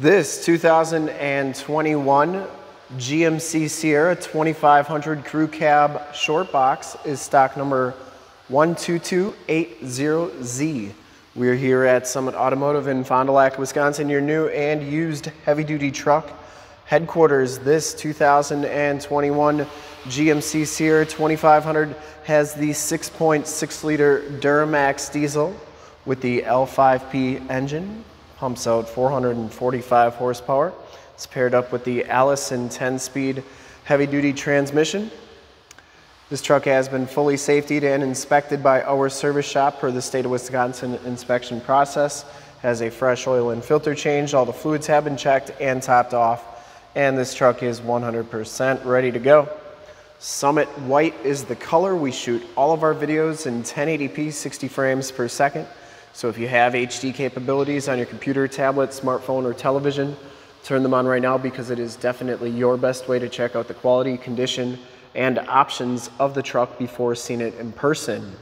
This 2021 GMC Sierra 2500 Crew Cab Short Box is stock number 12280Z. We are here at Summit Automotive in Fond du Lac, Wisconsin, your new and used heavy duty truck headquarters. This 2021 GMC Sierra 2500 has the 6.6 liter Duramax diesel with the L5P engine pumps out 445 horsepower. It's paired up with the Allison 10-speed heavy-duty transmission. This truck has been fully safetied and inspected by our service shop per the state of Wisconsin inspection process. Has a fresh oil and filter change. All the fluids have been checked and topped off. And this truck is 100% ready to go. Summit White is the color. We shoot all of our videos in 1080p 60 frames per second. So if you have HD capabilities on your computer, tablet, smartphone, or television, turn them on right now because it is definitely your best way to check out the quality, condition, and options of the truck before seeing it in person.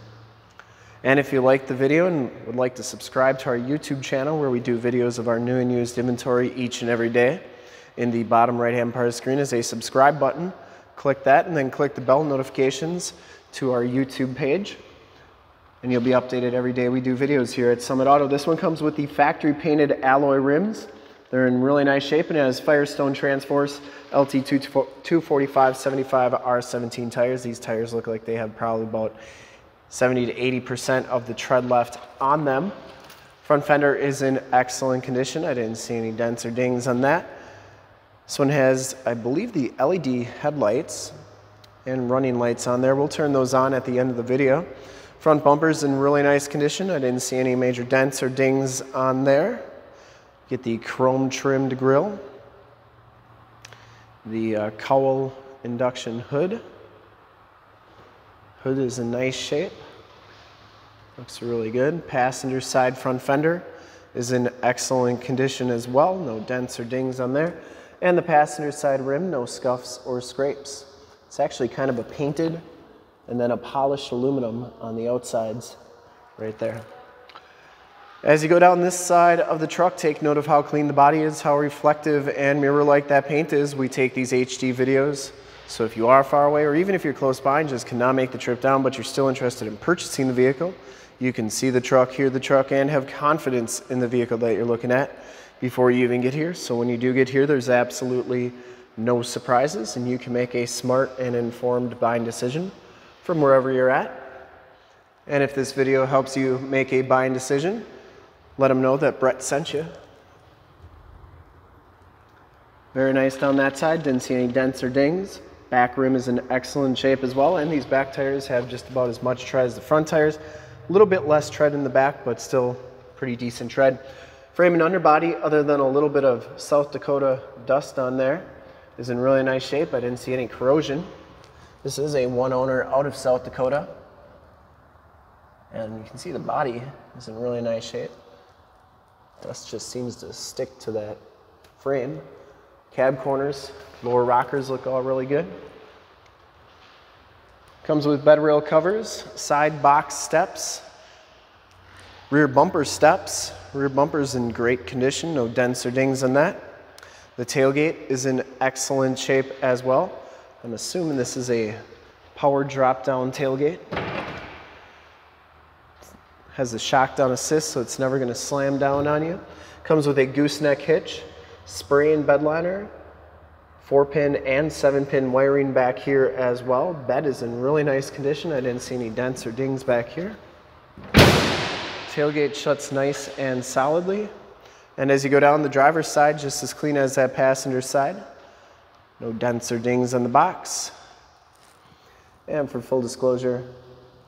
And if you like the video and would like to subscribe to our YouTube channel where we do videos of our new and used inventory each and every day, in the bottom right hand part of the screen is a subscribe button. Click that and then click the bell notifications to our YouTube page and you'll be updated every day we do videos here at Summit Auto. This one comes with the factory painted alloy rims. They're in really nice shape and it has Firestone Transforce LT 245 75 R17 tires. These tires look like they have probably about 70 to 80% of the tread left on them. Front fender is in excellent condition. I didn't see any dents or dings on that. This one has, I believe, the LED headlights and running lights on there. We'll turn those on at the end of the video. Front bumper's in really nice condition. I didn't see any major dents or dings on there. Get the chrome trimmed grille. The uh, cowl induction hood. Hood is in nice shape. Looks really good. Passenger side front fender is in excellent condition as well. No dents or dings on there. And the passenger side rim, no scuffs or scrapes. It's actually kind of a painted and then a polished aluminum on the outsides right there. As you go down this side of the truck, take note of how clean the body is, how reflective and mirror-like that paint is. We take these HD videos, so if you are far away or even if you're close by and just cannot make the trip down, but you're still interested in purchasing the vehicle, you can see the truck, hear the truck, and have confidence in the vehicle that you're looking at before you even get here. So when you do get here, there's absolutely no surprises and you can make a smart and informed buying decision from wherever you're at. And if this video helps you make a buying decision, let them know that Brett sent you. Very nice down that side, didn't see any dents or dings. Back rim is in excellent shape as well, and these back tires have just about as much tread as the front tires. A little bit less tread in the back, but still pretty decent tread. Frame and underbody, other than a little bit of South Dakota dust on there, is in really nice shape. I didn't see any corrosion. This is a one owner out of South Dakota. And you can see the body is in really nice shape. Dust just seems to stick to that frame. Cab corners, lower rockers look all really good. Comes with bed rail covers, side box steps, rear bumper steps. Rear bumper's in great condition, no dents or dings on that. The tailgate is in excellent shape as well. I'm assuming this is a power drop down tailgate. Has a shock down assist so it's never going to slam down on you. Comes with a gooseneck hitch, spray and bed liner, four pin and seven pin wiring back here as well. Bed is in really nice condition. I didn't see any dents or dings back here. Tailgate shuts nice and solidly. And as you go down the driver's side, just as clean as that passenger side. No dents or dings on the box. And for full disclosure,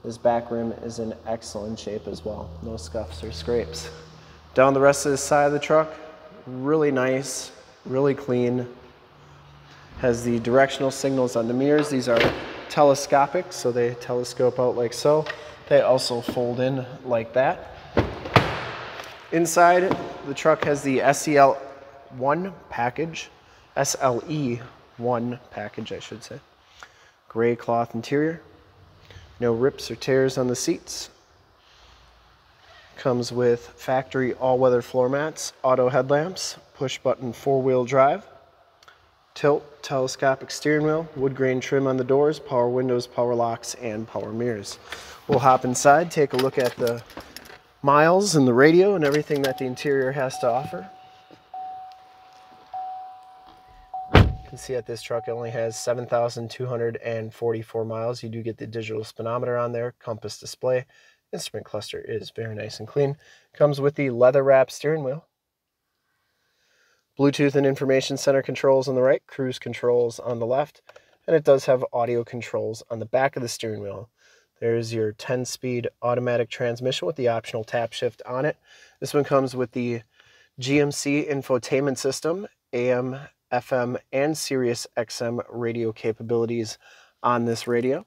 this back rim is in excellent shape as well. No scuffs or scrapes. Down the rest of the side of the truck, really nice, really clean. Has the directional signals on the mirrors. These are telescopic, so they telescope out like so. They also fold in like that. Inside, the truck has the SEL1 package, SLE one package, I should say. Gray cloth interior. No rips or tears on the seats. Comes with factory all-weather floor mats, auto headlamps, push button four wheel drive, tilt, telescopic steering wheel, wood grain trim on the doors, power windows, power locks, and power mirrors. We'll hop inside, take a look at the miles and the radio and everything that the interior has to offer. You can see that this truck only has 7,244 miles. You do get the digital speedometer on there, compass display. Instrument cluster is very nice and clean. Comes with the leather wrap steering wheel. Bluetooth and information center controls on the right, cruise controls on the left, and it does have audio controls on the back of the steering wheel. There's your 10-speed automatic transmission with the optional tap shift on it. This one comes with the GMC infotainment system, AM, FM, and Sirius XM radio capabilities on this radio.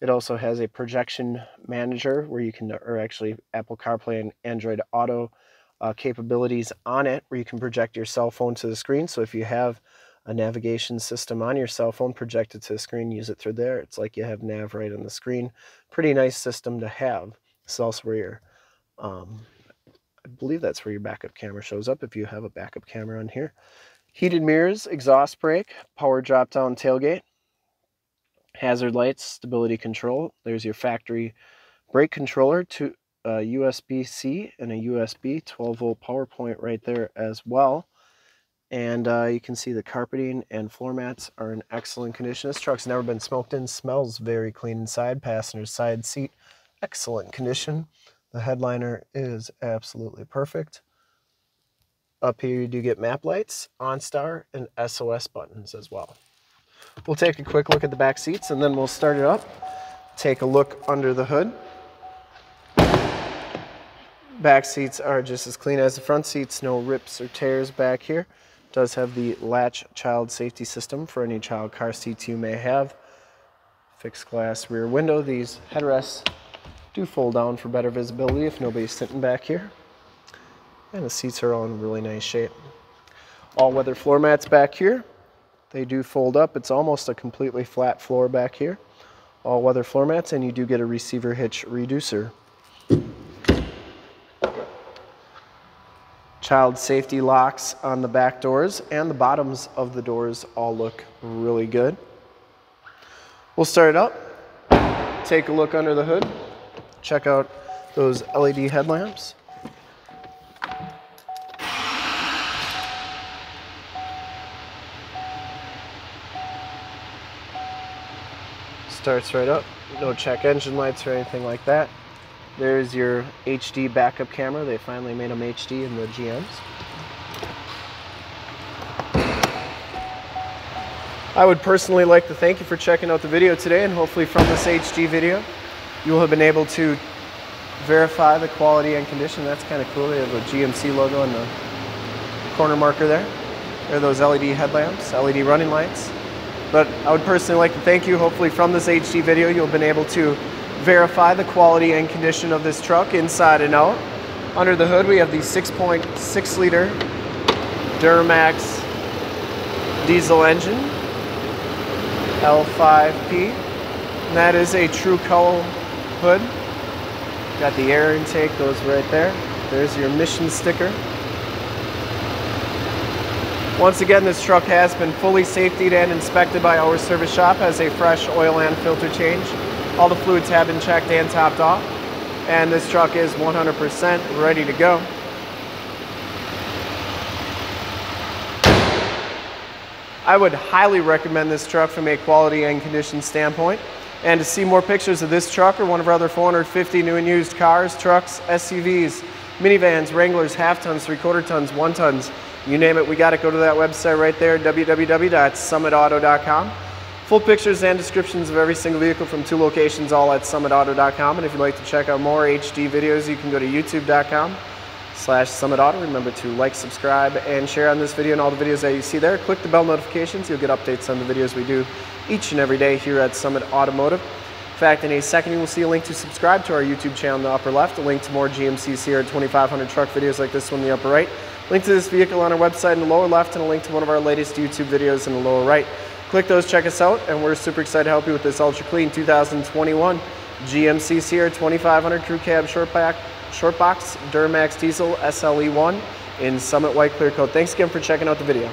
It also has a projection manager where you can, or actually Apple CarPlay and Android Auto uh, capabilities on it where you can project your cell phone to the screen. So if you have a navigation system on your cell phone, project it to the screen, use it through there. It's like you have nav right on the screen. Pretty nice system to have. This is also where your, um, I believe that's where your backup camera shows up if you have a backup camera on here. Heated mirrors, exhaust brake, power drop down tailgate, hazard lights, stability control. There's your factory brake controller to a USB-C and a USB 12 volt power point right there as well. And uh, you can see the carpeting and floor mats are in excellent condition. This truck's never been smoked in, smells very clean inside. Passenger side seat, excellent condition. The headliner is absolutely perfect. Up here you do get map lights, OnStar, and SOS buttons as well. We'll take a quick look at the back seats and then we'll start it up. Take a look under the hood. Back seats are just as clean as the front seats, no rips or tears back here. Does have the latch child safety system for any child car seats you may have. Fixed glass rear window. These headrests do fold down for better visibility if nobody's sitting back here. And the seats are all in really nice shape. All weather floor mats back here. They do fold up. It's almost a completely flat floor back here. All weather floor mats and you do get a receiver hitch reducer. Child safety locks on the back doors and the bottoms of the doors all look really good. We'll start it up, take a look under the hood, check out those LED headlamps. Starts right up, no check engine lights or anything like that. There's your HD backup camera. They finally made them HD in the GMs. I would personally like to thank you for checking out the video today and hopefully from this HD video you will have been able to verify the quality and condition. That's kind of cool. They have a GMC logo on the corner marker there. There are those LED headlamps, LED running lights. But I would personally like to thank you. Hopefully from this HD video you'll have been able to verify the quality and condition of this truck inside and out. Under the hood we have the 6.6 liter Duramax diesel engine, L5P. And that is a true color hood. Got the air intake goes right there. There's your emission sticker. Once again, this truck has been fully safetied and inspected by our service shop, has a fresh oil and filter change. All the fluids have been checked and topped off. And this truck is 100% ready to go. I would highly recommend this truck from a quality and condition standpoint. And to see more pictures of this truck or one of our other 450 new and used cars, trucks, SUVs, minivans, Wranglers, half tons, three quarter tons, one tons, you name it, we got it. Go to that website right there, www.summitauto.com. Full pictures and descriptions of every single vehicle from two locations, all at summitauto.com. And if you'd like to check out more HD videos, you can go to youtube.com slash summitauto. Remember to like, subscribe, and share on this video and all the videos that you see there. Click the bell notifications. You'll get updates on the videos we do each and every day here at Summit Automotive. In fact, in a second, you will see a link to subscribe to our YouTube channel in the upper left, a link to more GMC Sierra 2500 truck videos like this one in the upper right, link to this vehicle on our website in the lower left, and a link to one of our latest YouTube videos in the lower right. Click those, check us out, and we're super excited to help you with this ultra clean 2021 GMC Sierra 2500 Crew Cab Short, back, short Box Duramax Diesel SLE1. in Summit White Clear Coat. Thanks again for checking out the video.